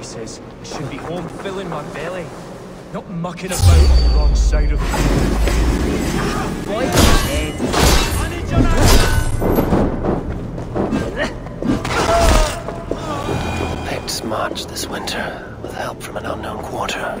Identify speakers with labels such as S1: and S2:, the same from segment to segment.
S1: places. I should be home filling my belly, not mucking about on the wrong side of the Boy,
S2: Picts march this winter with help from an unknown quarter.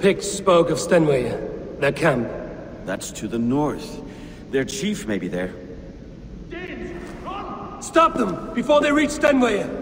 S3: Picts spoke of Stenway, their camp.
S4: That's to the north. Their chief may be there. James! Run!
S3: Stop them before they reach Stenway!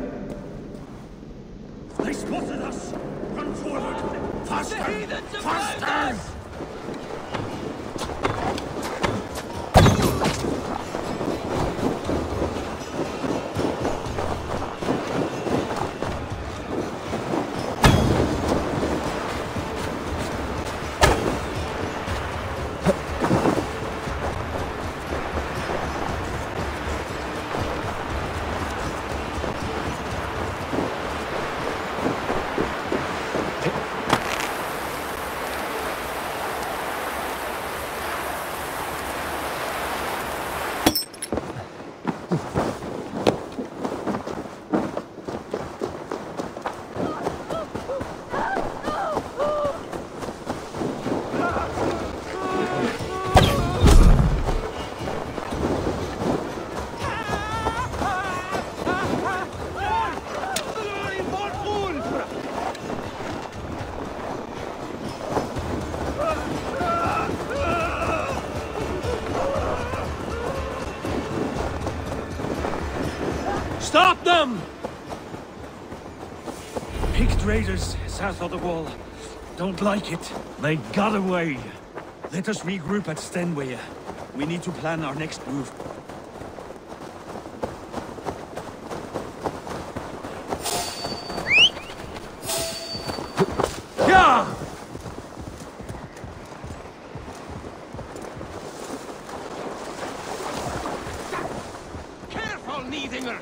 S5: Raiders south of the wall. Don't like it. They got away. Let us regroup at Stenway. We need to plan our next move.
S3: Yeah!
S5: Careful, Needinger!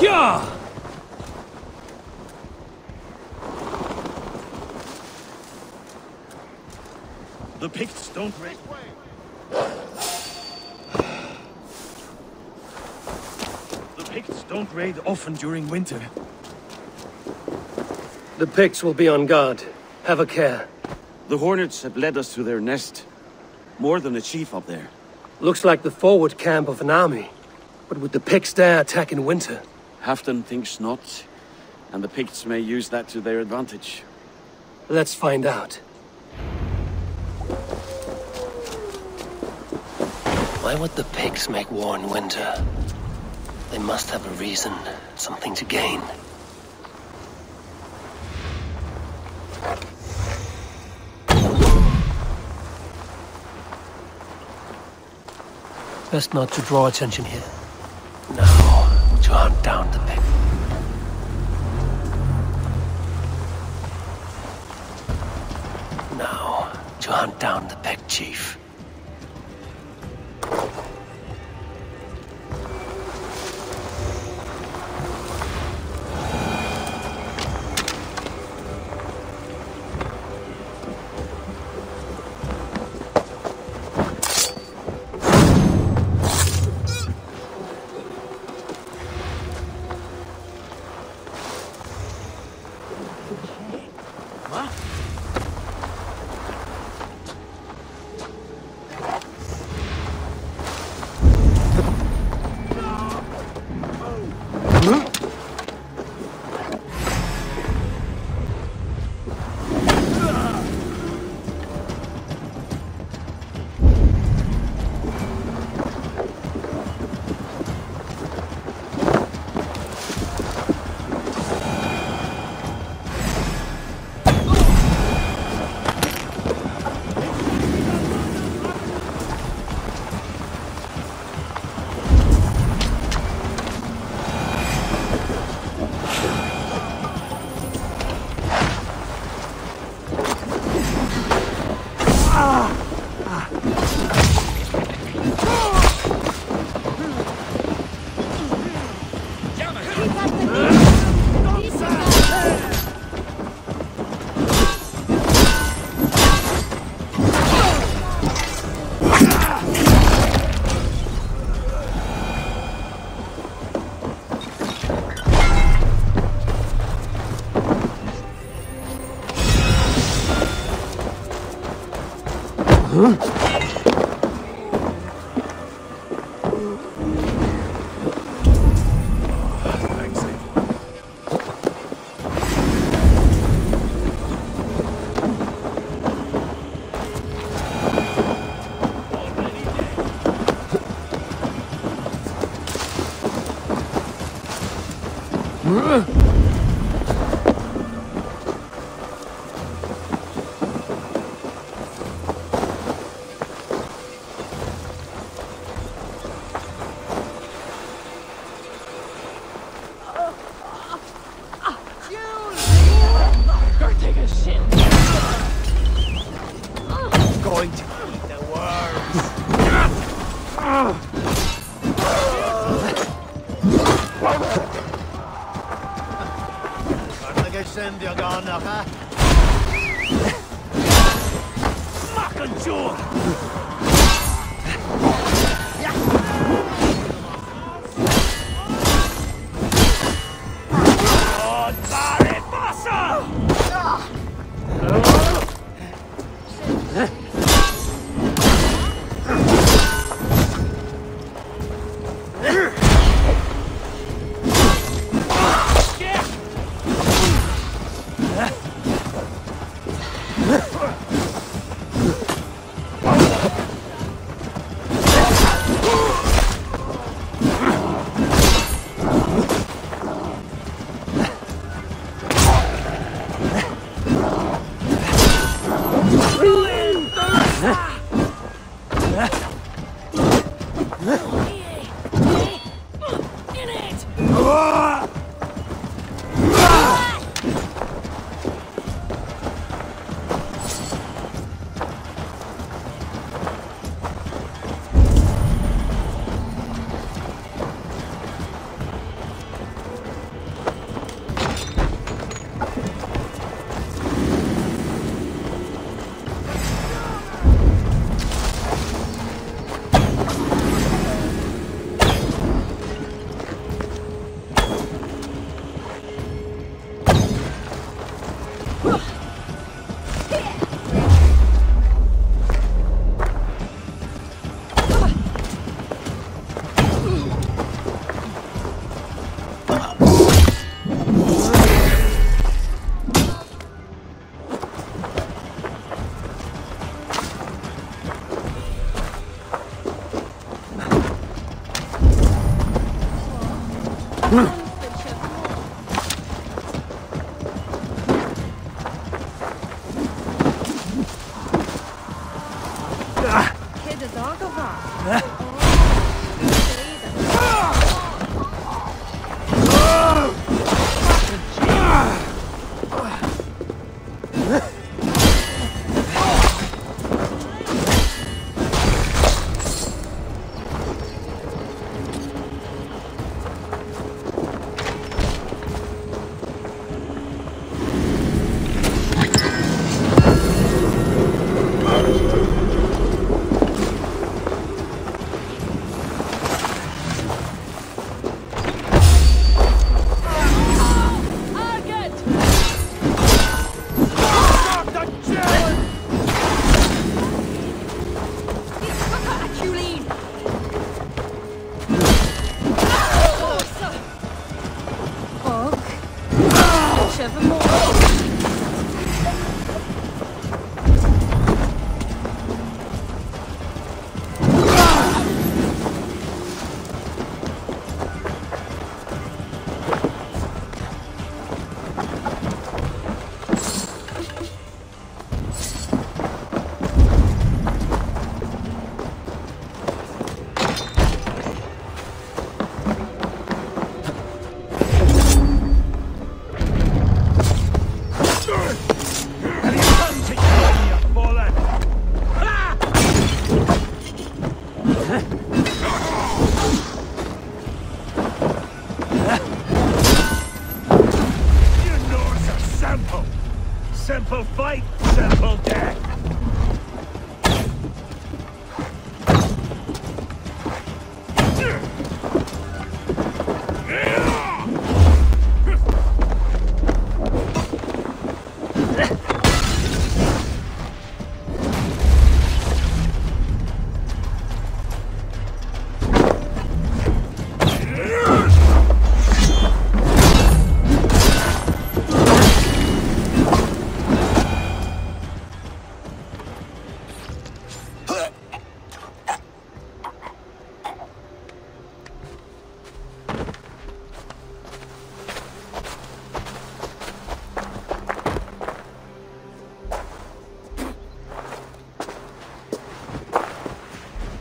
S3: Yeah!
S5: The Picts don't raid. The Picts don't raid often during winter.
S3: The Picts will be on guard. Have a care.
S4: The Hornets have led us to their nest. More than a chief up there.
S3: Looks like the forward camp of an army. But would the Picts dare attack in winter?
S4: Halfdan thinks not, and the Picts may use that to their advantage.
S3: Let's find out.
S2: Why would the Picts make war in winter? They must have a reason, something to gain.
S3: Best not to draw attention here.
S2: Now, to hunt down the pig. Now, to hunt down the Pict chief.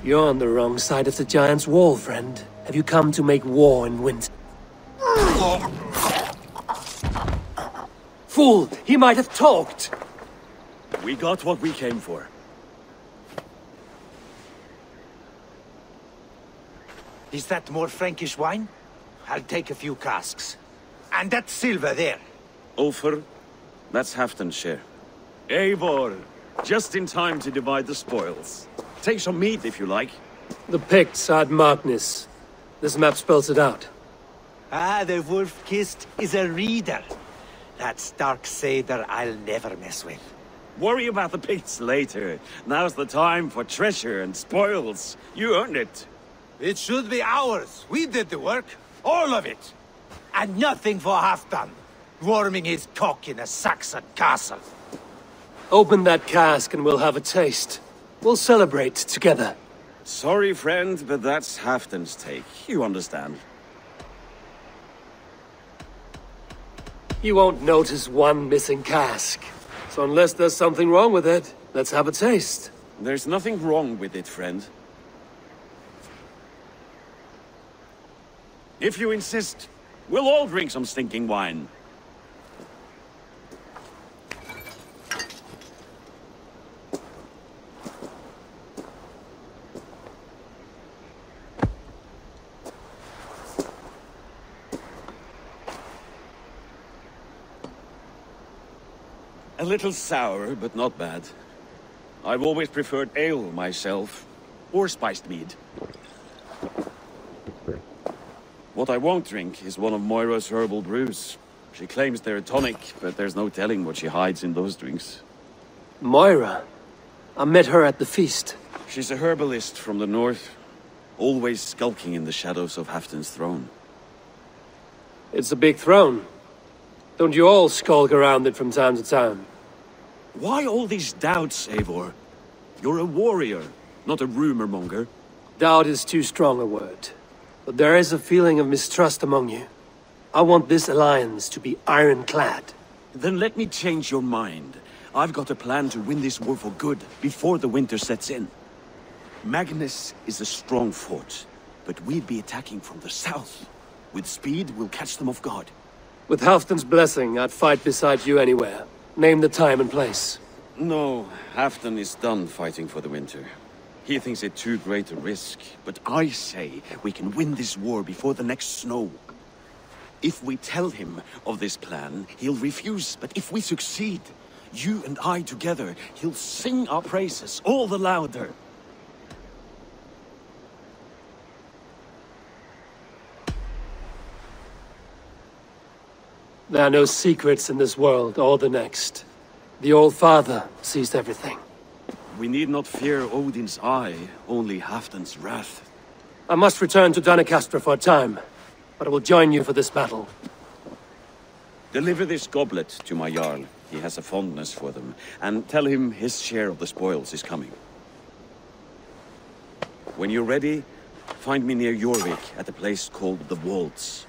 S3: You're on the wrong side of the Giant's Wall, friend. Have you come to make war in winter? Fool! He might have talked!
S4: We got what we came for.
S5: Is that more Frankish wine? I'll take a few casks. And that silver there.
S4: Ulfr, that's Halfdan's share. Eivor, just in time to divide the spoils. Take some meat if you like.
S3: The Picts are at Magnus. This map spells it out.
S5: Ah, the wolf-kissed is a reader. That Stark Seder I'll never mess with.
S4: Worry about the Picts later. Now's the time for treasure and spoils. You earned it.
S5: It should be ours. We did the work. All of it. And nothing for Halfdan. Warming his cock in a Saxon castle.
S3: Open that cask and we'll have a taste. We'll celebrate together.
S4: Sorry, friend, but that's Halfdan's take. You understand.
S3: You won't notice one missing cask. So unless there's something wrong with it, let's have a taste.
S4: There's nothing wrong with it, friend. If you insist, we'll all drink some stinking wine. Little sour, but not bad. I've always preferred ale myself, or spiced mead. What I won't drink is one of Moira's herbal brews. She claims they're a tonic, but there's no telling what she hides in those drinks.
S3: Moira. I met her at the feast.
S4: She's a herbalist from the north, always skulking in the shadows of Halfdan's throne.
S3: It's a big throne. Don't you all skulk around it from time to time?
S4: Why all these doubts, Eivor? You're a warrior, not a rumor monger.
S3: Doubt is too strong a word. But there is a feeling of mistrust among you. I want this alliance to be ironclad.
S4: Then let me change your mind. I've got a plan to win this war for good, before the winter sets in. Magnus is a strong fort, but we'd be attacking from the south. With speed, we'll catch them off guard.
S3: With Halfdan's blessing, I'd fight beside you anywhere. Name the time and place.
S4: No, Halfdan is done fighting for the winter. He thinks it too great a risk, but I say we can win this war before the next snow. If we tell him of this plan, he'll refuse, but if we succeed, you and I together, he'll sing our praises all the louder.
S3: There are no secrets in this world or the next. The Old Father sees everything.
S4: We need not fear Odin's eye, only Halfdan's wrath.
S3: I must return to Doncaster for a time, but I will join you for this battle.
S4: Deliver this goblet to my Jarl. He has a fondness for them. And tell him his share of the spoils is coming. When you're ready, find me near Jorvik at a place called the Waltz.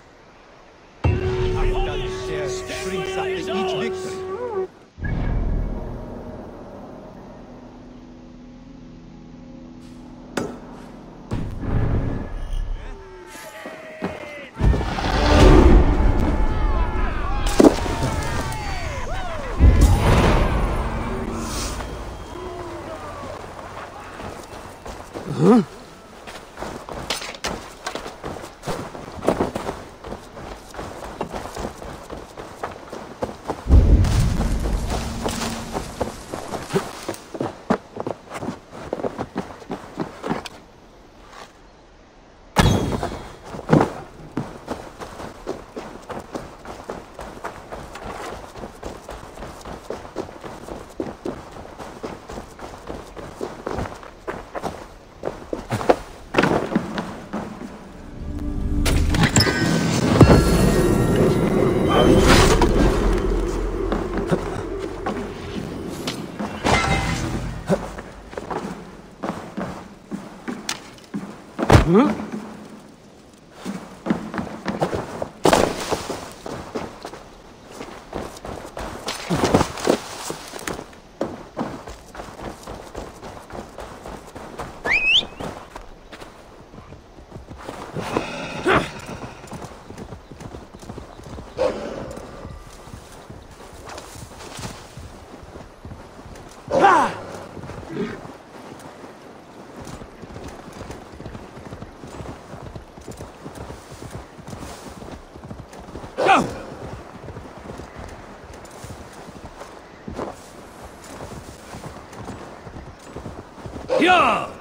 S3: Sure!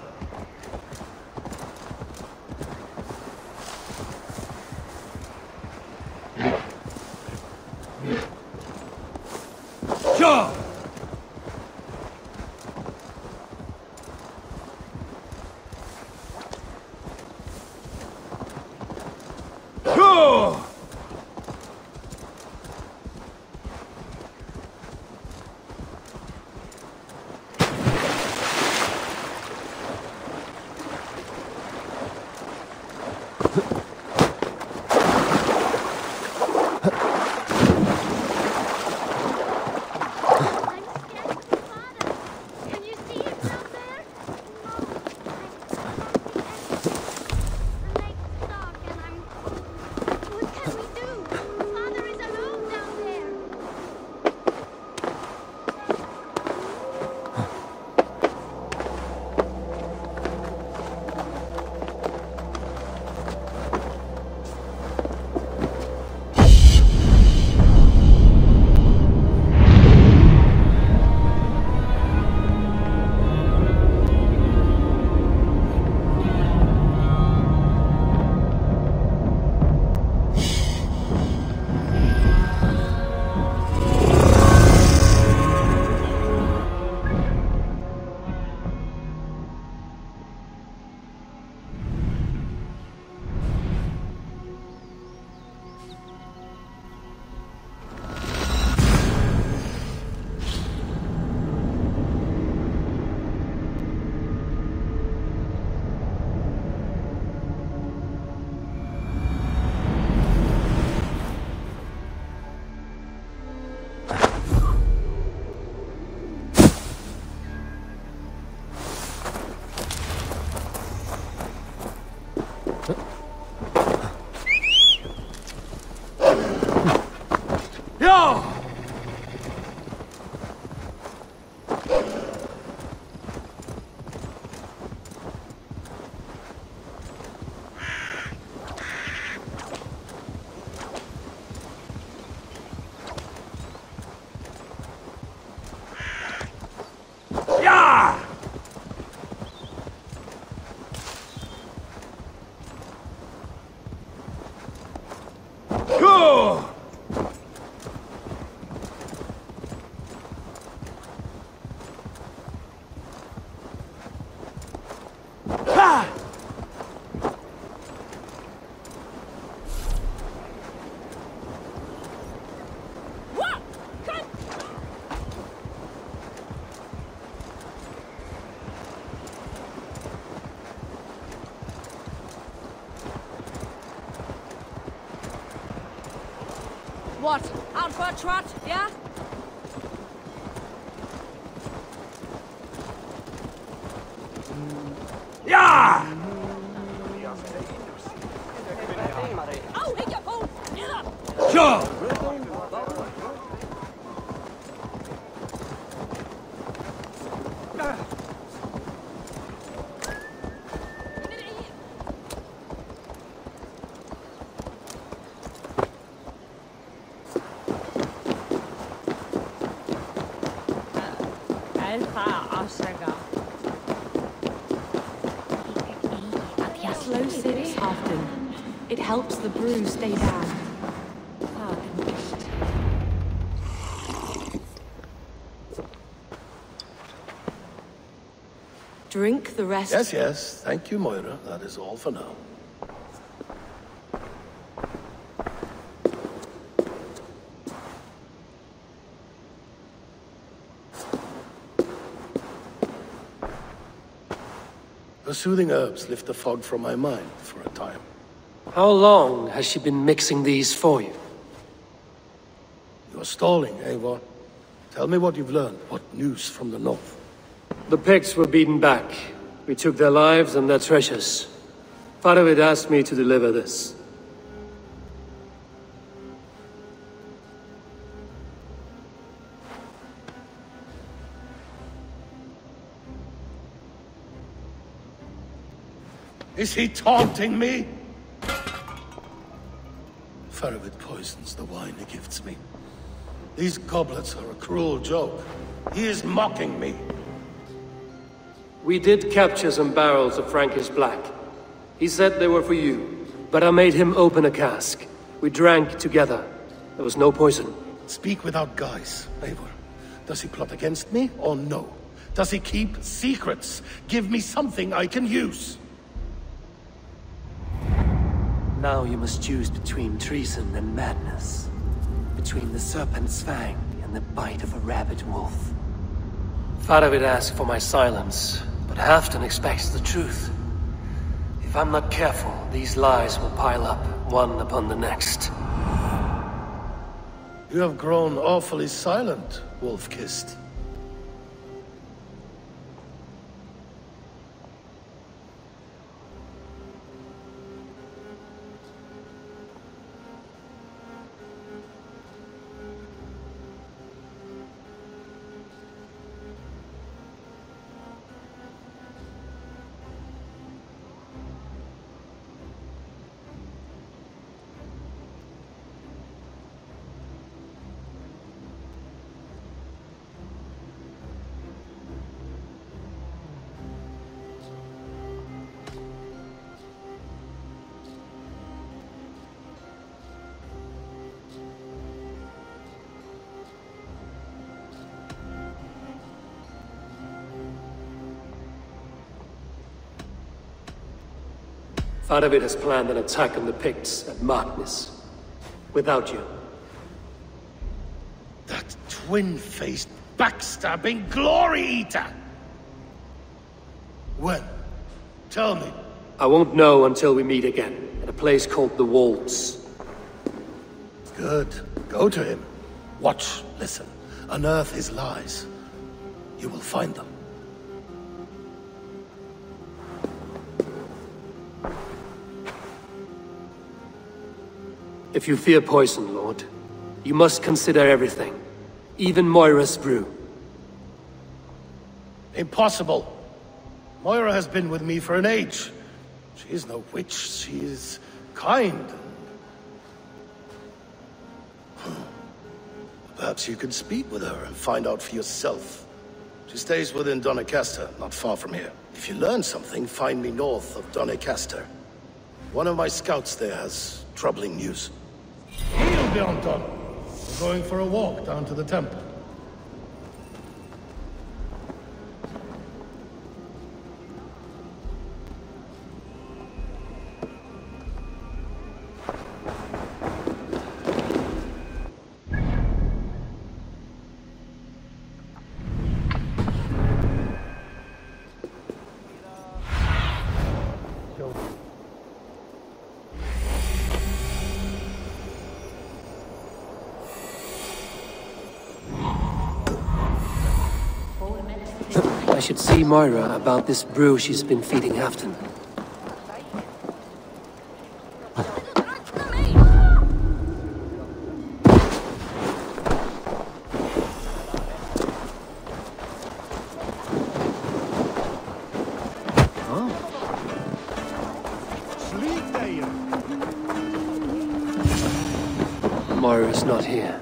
S6: What?
S7: Out for a trot, yeah?
S3: Yeah!
S7: Oh, hit your phone!
S3: Sure!
S8: Slow sips often. It helps the brew stay down. Ah, nicht. Drink the rest.
S9: Yes, yes. Thank you, Moira. That is all for now. The soothing herbs lift the fog from my mind for a time. How long has she been mixing these for you? You're stalling, Eivor. Tell me what you've learned. What news from the north? The Picts were beaten back. We took their lives and their treasures. Faravid asked me to deliver this. Is he taunting me? Faravid poisons the wine he gifts me. These goblets are a cruel joke. He is mocking me.
S3: We did capture some barrels of Frankish Black. He said they were for you, but I made him open a cask. We drank together. There was no poison. Speak without guise, Eivor. Does he plot against me, or no? Does he keep secrets? Give me something I can use. Now you must choose between treason and madness. Between the serpent's fang and the bite of a rabid wolf. Faravid asked for my silence, but Halfdan expects the truth. If I'm not careful, these lies will pile up, one upon the next. You have grown awfully silent, Wolf-Kissed. Faravid has planned an attack on the Picts at Markness. Without you. That twin-faced, backstabbing glory eater! When? Tell me. I won't know until we meet again, at a place called the Walls. Good. Go to him. Watch, listen. Unearth his lies. You will find them. If you fear poison, Lord, you must consider everything. Even Moira's brew. Impossible. Moira has been with me for an age. She is no witch. She is kind. Hmm. Perhaps you can speak with her and find out for yourself. She stays within Doncaster, not far from here. If you learn something, find me north of Doncaster. One of my scouts there has troubling news. Bjornton. We're going for a walk down to the temple. Should see Moira about this brew she's been feeding Halfdan. Moira's not here.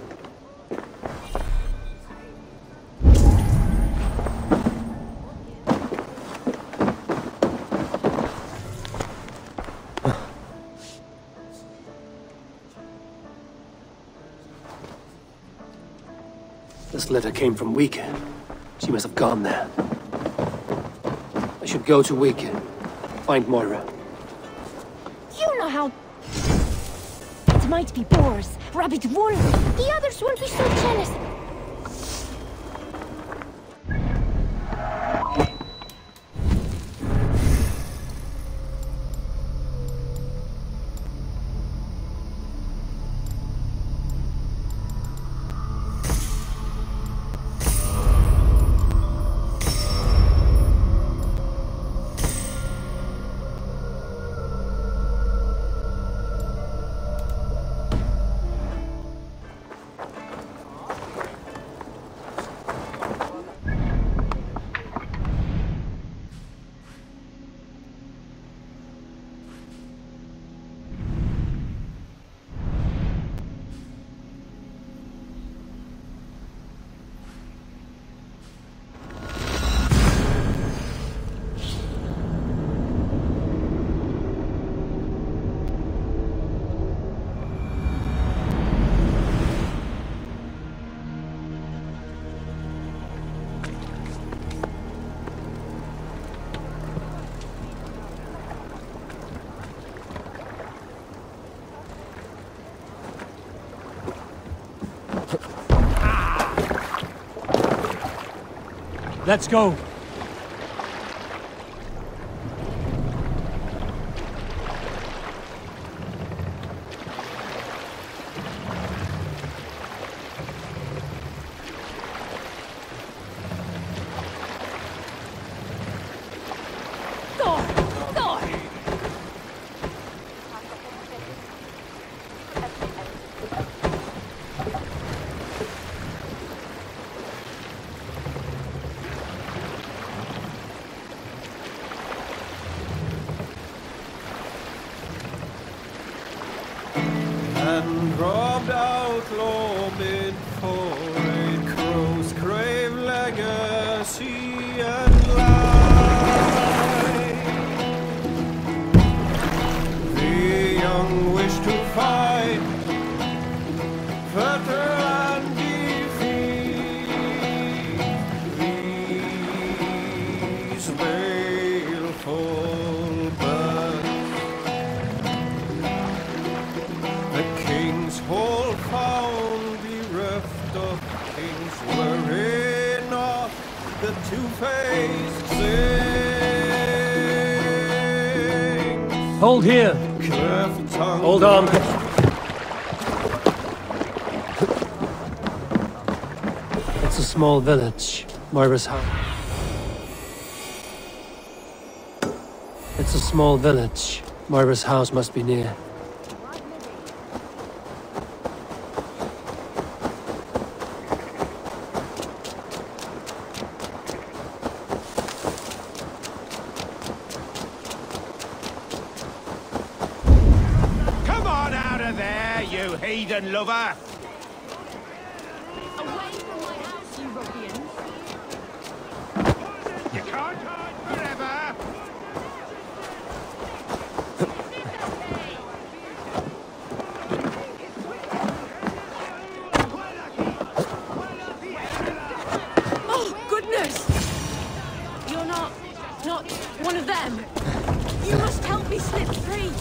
S3: This letter came from Wike. She must have gone there. I should go to Wike. Find Moira.
S8: You know how... It might be boars, rabbit Wolf. The others won't be so jealous.
S10: Let's go.
S11: The two-faced things.
S3: Hold here.
S11: Cleft tongue
S3: Hold on. It's a small village. Moira's house. It's a small village. Moira's house must be near.
S5: Come on out of there, you heathen lover!
S8: Away from my house, you ruffians!
S5: You can't hide forever!
S8: Oh, goodness! You're not... not one of them. You must help me slip free.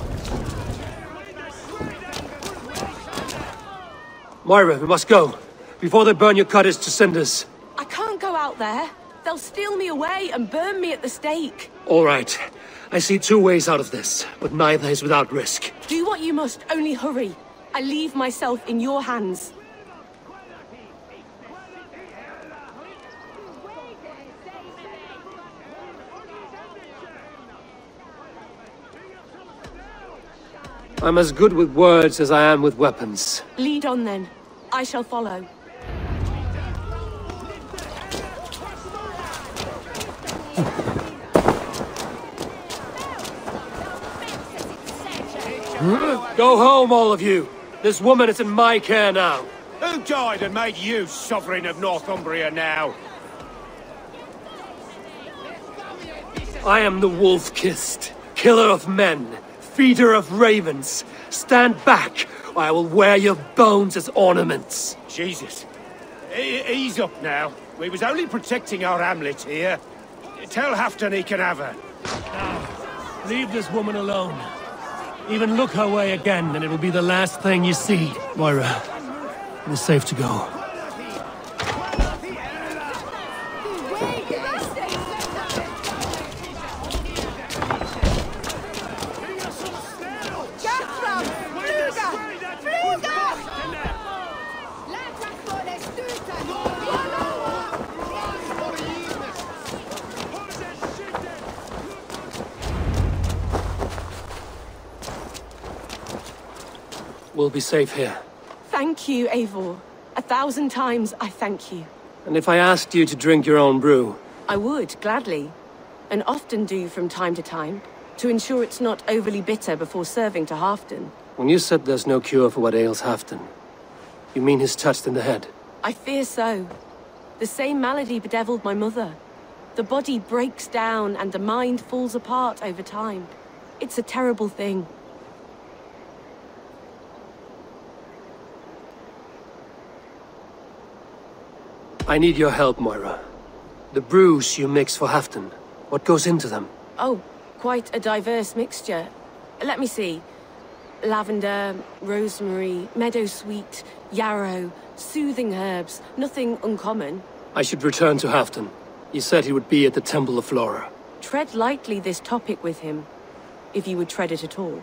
S3: Moira, we must go. Before they burn your cutters to cinders.
S8: I can't go out there. They'll steal me away and burn me at the stake.
S3: All right. I see two ways out of this, but neither is without risk.
S8: Do what you must, only hurry. I leave myself in your hands.
S3: I'm as good with words as I am with weapons.
S8: Lead on then. I shall follow.
S3: Go home, all of you. This woman is in my care now.
S5: Who died and made you sovereign of Northumbria now?
S3: I am the wolf-kissed, killer of men, feeder of ravens. Stand back, or I will wear your bones as ornaments.
S5: Jesus. E- ease up now. We was only protecting our hamlet here. Tell Halfdan he can have her.
S3: Now, Leave this woman alone. Even look her way again, and it'll be the last thing you see. Moira, it is safe to go. We'll be safe here.
S8: Thank you, Eivor. A thousand times I thank you.
S3: And if I asked you to drink your own brew,
S8: I would, gladly. And often do from time to time, to ensure it's not overly bitter before serving to Halfdan.
S3: when you said there's no cure for what ails Halfdan, you mean he's touched in the head?
S8: I fear so. The same malady bedeviled my mother. The body breaks down and the mind falls apart over time. It's a terrible thing.
S3: I need your help, Moira. The brews you mix for Halfdan, what goes into them?
S8: Oh, quite a diverse mixture. Let me see. Lavender, rosemary, meadowsweet, yarrow, soothing herbs, nothing uncommon.
S3: I should return to Halfdan. He said he would be at the Temple of Flora.
S8: Tread lightly this topic with him, if you would tread it at all.